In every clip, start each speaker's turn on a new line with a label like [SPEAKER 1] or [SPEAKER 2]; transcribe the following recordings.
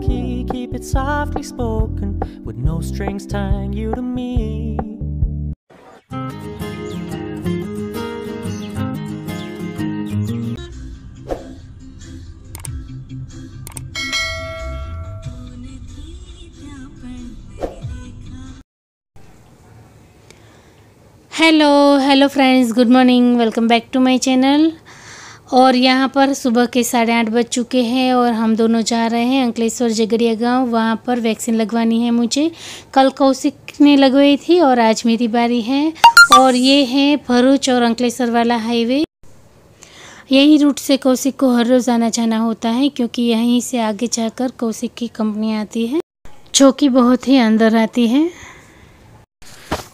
[SPEAKER 1] key, keep it softly spoken, with no strings tying you to me.
[SPEAKER 2] hello hello friends good morning welcome back to my channel और यहाँ पर सुबह के साढ़े आठ बज चुके हैं और हम दोनों जा रहे हैं अंकलेश्वर जगड़िया गाँव। वहाँ पर वैक्सीन लगवानी है मुझे। कल कौशिक ने लगवाई थी और आज मेरी बारी है। और ये है भरूच और अंकलेश्वर वाला हाईवे। यही रूट से कौशिक को हर रोज़ आना जाना होता है क्योंकि यहीं से आगे जाकर कौशिक की कंपनी आती है, जो कि बहुत ही अंदर आती है।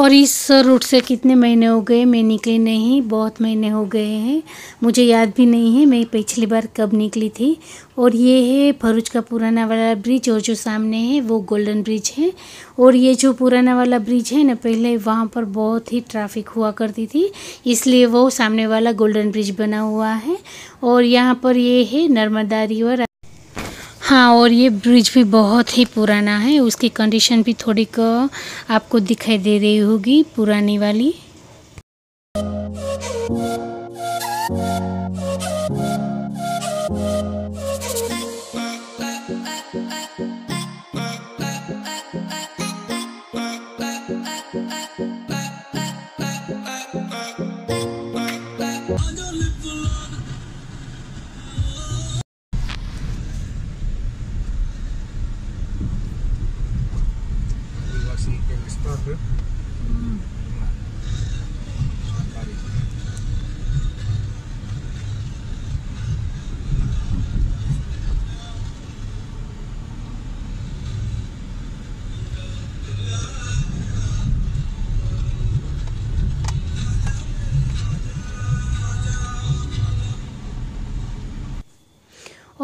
[SPEAKER 2] और इस रूट से कितने महीने हो गए? मैं निकली नहीं, बहुत महीने हो गए हैं। मुझे याद भी नहीं है, मैं पिछली बार कब निकली थी। और ये है भरूच का पुराना वाला ब्रिज और जो सामने है, वो गोल्डन ब्रिज है। और ये जो पुराना वाला ब्रिज है ना, पहले वहाँ पर बहुत ही ट्रैफ़िक हुआ करती थी, इसलिए वो सामने वाला गोल्डन ब्रिज बना हुआ है। और यहाँ पर ये है नर्मदा रिवर। हाँ और ये ब्रिज भी बहुत ही पुराना है। उसकी कंडीशन भी थोड़ी को आपको दिखाई दे रही होगी, पुरानी वाली।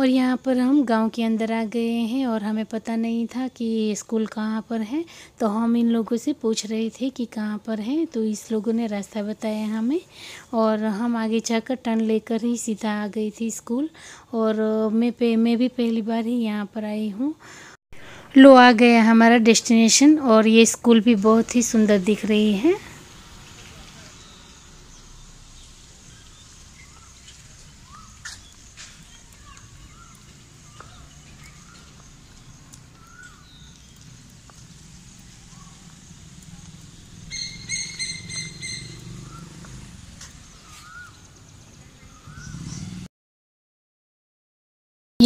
[SPEAKER 2] और यहाँ पर हम गाँव के अंदर आ गए हैं और हमें पता नहीं था कि स्कूल कहाँ पर है। तो हम इन लोगों से पूछ रहे थे कि कहाँ पर है। तो इस लोगों ने रास्ता बताया हमें और हम आगे जाकर टर्न लेकर ही सीधा आ गई थी स्कूल और मैं पे, मैं भी पहली बार ही यहाँ पर आई हूँ। लो आ गया हमारा डेस्टिनेशन और ये स्कूल भी बहुत ही सुंदर दिख रही है।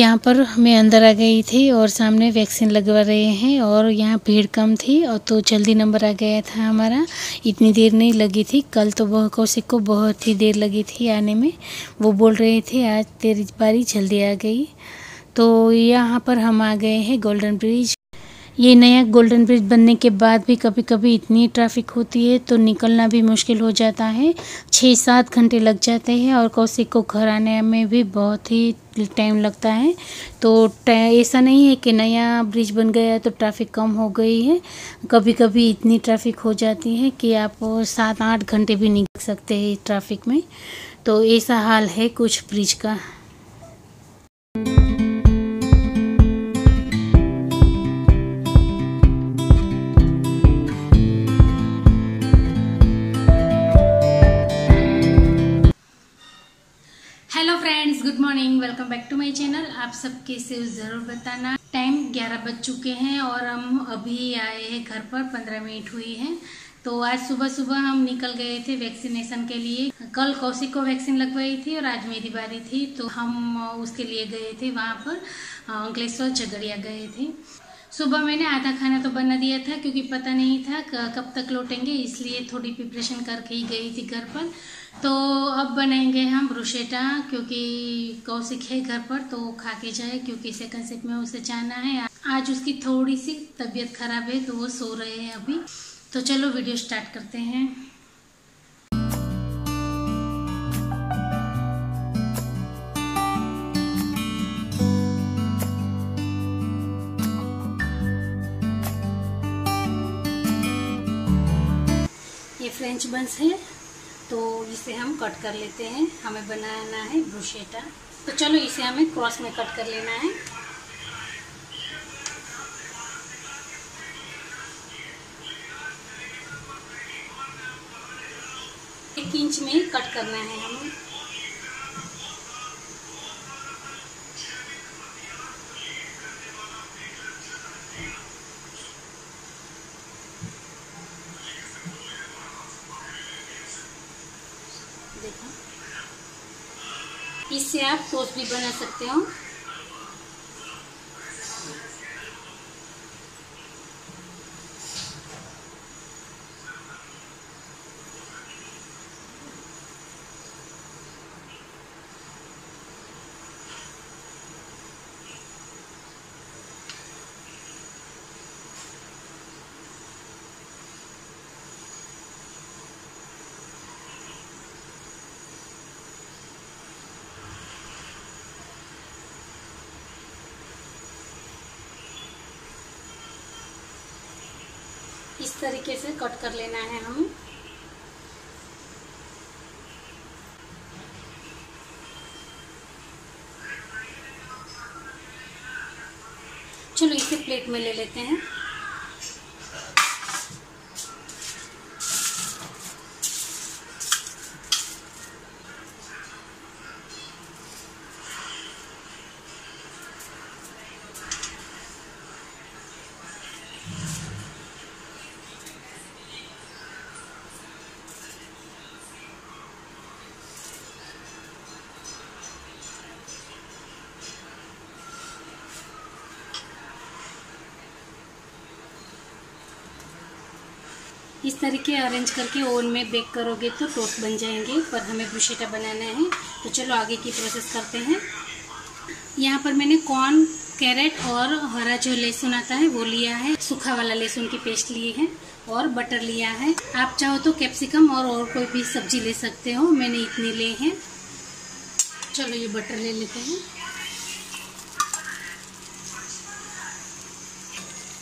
[SPEAKER 2] यहाँ पर मैं अंदर आ गई थी और सामने वैक्सीन लगवा रहे हैं और यहाँ भीड़ कम थी और तो जल्दी नंबर आ गया था हमारा। इतनी देर नहीं लगी थी। कल तो बहुत कौशिक को बहुत ही देर लगी थी आने में। वो बोल रहे थे, आज तेरी बारी जल्दी आ गई। तो यहाँ पर हम आ गए हैं गोल्डन ब्रिज ये नया गोल्डन ब्रिज बनने के बाद भी कभी कभी इतनी ट्रैफ़िक होती है तो निकलना भी मुश्किल हो जाता है। छः सात घंटे लग जाते हैं और कौशिक को घर आने में भी बहुत ही टाइम लगता है। तो ऐसा नहीं है कि नया ब्रिज बन गया है तो ट्रैफ़िक कम हो गई है। कभी कभी इतनी ट्रैफ़िक हो जाती है कि आप सात आठ घंटे भी निकल सकते हैं ट्रैफ़िक में। तो ऐसा हाल है कुछ ब्रिज का। Good morning welcome back to my channel आप सब कैसे हो ज़रूर बताना। टाइम 11 बज चुके हैं और हम अभी आए हैं घर पर। 15 मिनट हुई है। तो आज सुबह सुबह हम निकल गए थे वैक्सीनेशन के लिए। कल कौशिक को वैक्सीन लगवाई थी और आज मेरी बारी थी। तो हम उसके लिए गए थे वहाँ पर अंकलेश्वर झगड़िया गए थे। सुबह मैंने आधा खाना तो बना दिया था, क्योंकि पता नहीं था कब तक लौटेंगे, इसलिए थोड़ी प्रिपरेशन करके ही गई थी घर पर। तो अब बनाएँगे हम ब्रुशेटा क्योंकि कौशिक है घर पर तो खा के जाए, क्योंकि सेकंड शिफ्ट में उसे जाना है। आज उसकी थोड़ी सी तबीयत खराब है तो वो सो रहे हैं अभी। तो चलो वीडियो स्टार्ट करते हैं। फ्रेंच बंस है तो इसे हम कट कर लेते हैं। हमें बनाना है ब्रुशेटा तो चलो इसे हमें क्रॉस में कट कर लेना है। एक इंच में कट करना है हमें। इससे आप टोस्ट भी बना सकते हो। इस तरीके से कट कर लेना है हमें। चलो इसे प्लेट में ले लेते हैं। इस तरीके अरेंज करके ओवन में बेक करोगे तो टोस्ट बन जाएँगे, पर हमें ब्रुशेटा बनाना है। तो चलो आगे की प्रोसेस करते हैं। यहाँ पर मैंने कॉर्न कैरेट और हरा जो लहसुन आता है, वो लिया है। सूखा वाला लहसुन की पेस्ट लिए है और बटर लिया है। आप चाहो तो कैप्सिकम और और कोई भी सब्ज़ी ले सकते हो, मैंने इतने लिए हैं। चलो ये बटर ले लेते हैं।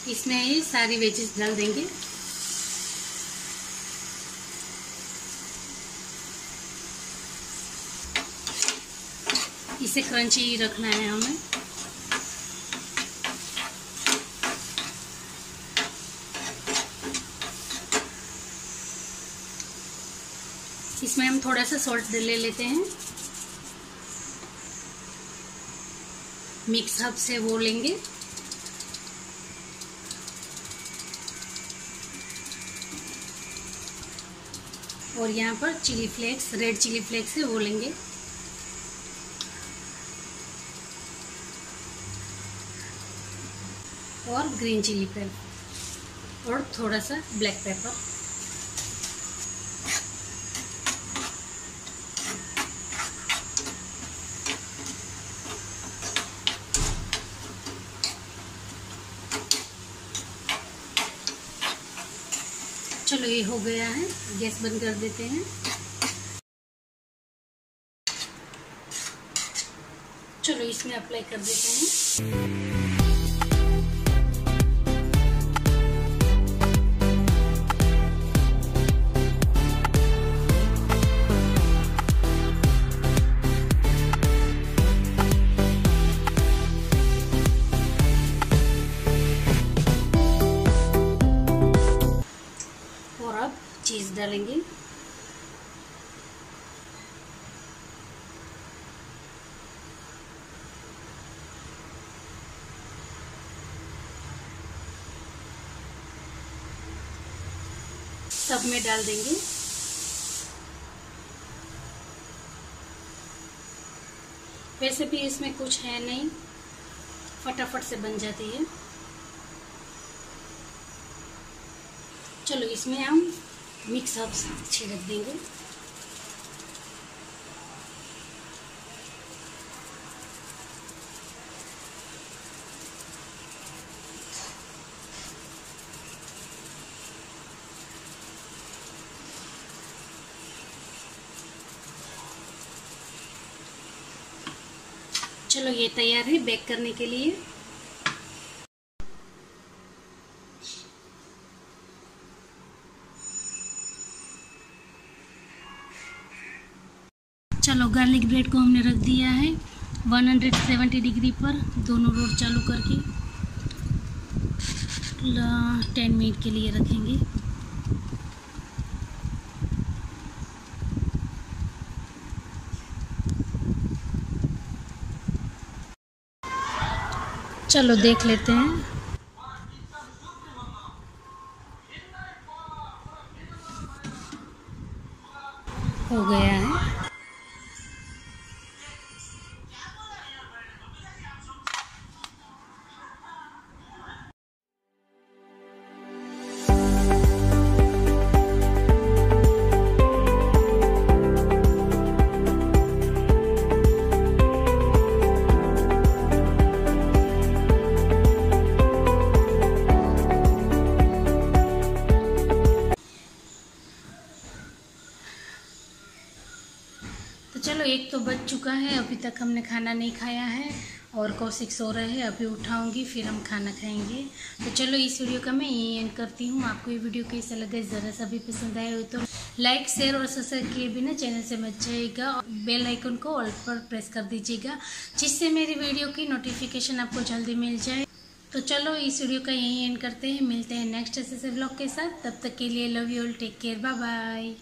[SPEAKER 2] इसमें ये सारी वेजेस डाल देंगे। इसे क्रंची रखना है हमें। इसमें हम थोड़ा सा सॉल्ट ले लेते हैं। मिक्स हब से वो लेंगे। और यहाँ पर chilli flakes red chilli flakes है वो लेंगे। और ग्रीन चिली पेपर और थोड़ा सा ब्लैक पेपर चलो ये हो गया है, गैस बंद कर देते हैं। चलो इसमें अप्लाई कर देते हैं। सब में डाल देंगे। वैसे भी इसमें कुछ है नहीं। फटाफट से बन जाती है। चलो इसमें हम मिक्स अप छिड़क देंगे। चलो ये तैयार है बेक करने के लिए। चलो गार्लिक ब्रेड को हमने रख दिया है। 170 डिग्री पर दोनों रोड चालू करके। टेन मिनट के लिए रखेंगे। चलो देख लेते हैं। हो गया है। बज चुका है। अभी तक हमने खाना नहीं खाया है और कौशिक सो रहे हैं। अभी उठाऊँगी, फिर हम खाना खाएँगे। तो चलो, इस वीडियो का मैं यही एंड करती हूँ। आपको ये वीडियो कैसा लगा, ज़रा सा भी पसंद आया हो तो लाइक शेयर और सब्सक्राइब किए बिना चैनल से मच जाएगा और बेल आइकन को ऑल पर प्रेस कर दीजिएगा, जिससे मेरी वीडियो की नोटिफिकेशन आपको जल्दी मिल जाए। तो चलो, इस वीडियो का यही एंड करते हैं। मिलते हैं नेक्स्ट ऐसे ब्लॉग के साथ। तब तक के लिए love you all take care bye bye